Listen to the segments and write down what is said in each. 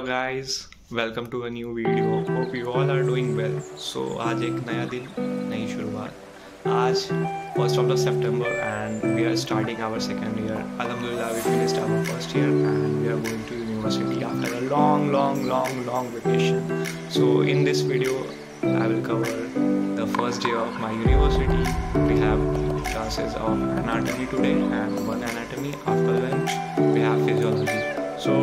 up guys. Welcome to a new video. Hope you all are doing well. So aaj ek naya din nayi shuruaat. Aaj 1st of the september and we are starting our second year. Alhamdulillah we finished our first year and we are going to university after a long long long long vacation. So in this video i will cover the first day of my university. We have classes of anatomy today and one anatomy. After lunch we have physiology. So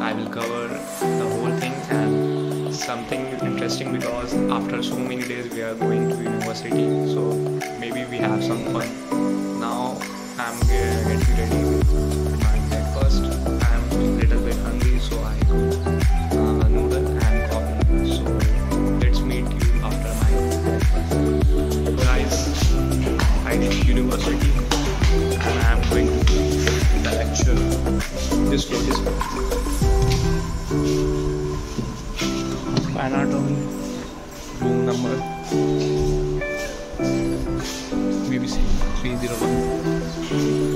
I will cover the whole thing and something interesting because after so many days we are going to university. So maybe we have some fun. Now I'm getting ready with my breakfast. I'm a little bit hungry, so I cook uh, noodle and coffee. So let's meet you after my breakfast. Guys, I did university This floor is anatomy room number BBC 301.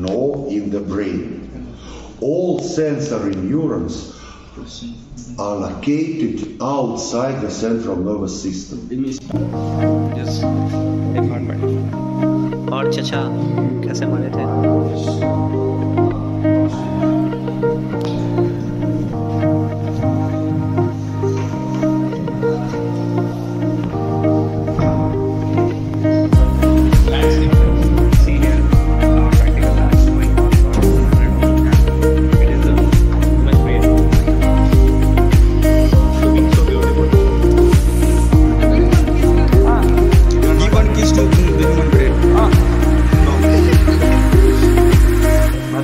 nor in the brain. All sensory neurons are located outside the central nervous system. Just department. और चचा I se to.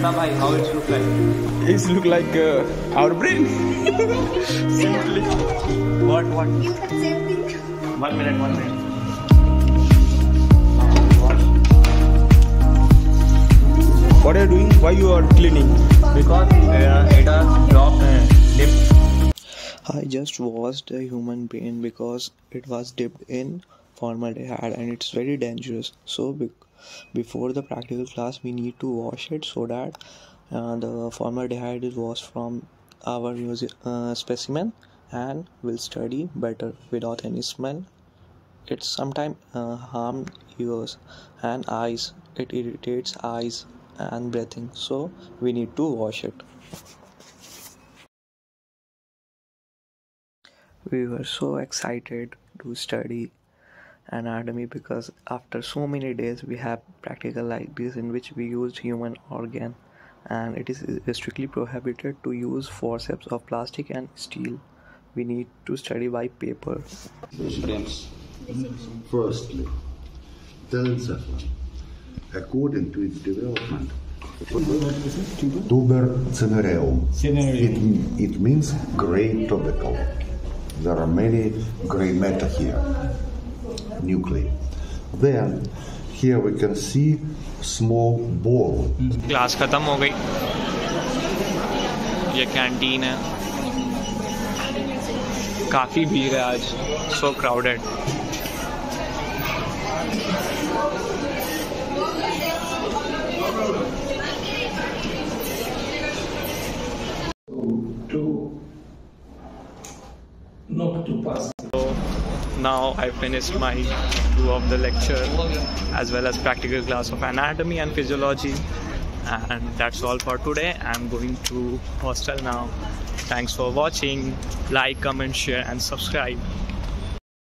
Bata bhai, how it look like? It look like uh, our brain. Simply. What, what? You said same thing. One minute, one minute. What are you doing? Why you are cleaning? Because uh, it has dropped uh, dip. I just washed the human brain because it was dipped in formaldehyde and it's very dangerous. So be- before the practical class, we need to wash it so that uh, the formaldehyde is washed from our uh, specimen and will study better without any smell. It sometimes uh, harm ears and eyes. It irritates eyes and breathing. So we need to wash it. we were so excited to study anatomy because after so many days we have practical like this in which we used human organ and it is strictly prohibited to use forceps of plastic and steel. We need to study by paper. Firstly, telencephalon, according to its development, tuber cinereum. It, it means gray tubercle. There are many gray matter here, nuclei. Then, here we can see small ball class खत्म हो गई ये canteen है काफी भीड़ है आज सो crowded to not to pass. now I finished my two of the lecture as well as practical class of anatomy and physiology. And that's all for today. I'm going to hostel now. Thanks for watching. Like comment share and subscribe